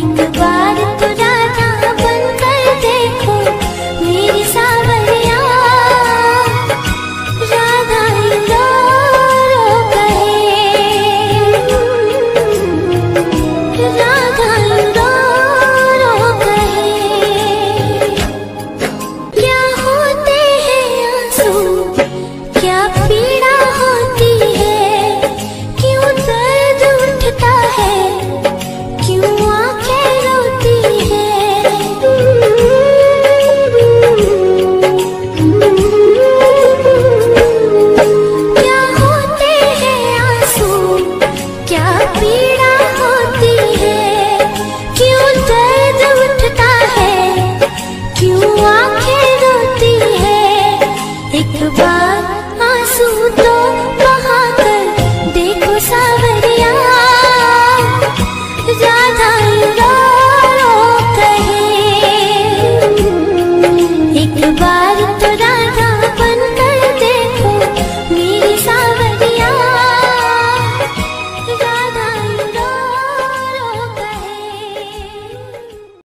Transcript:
in 乖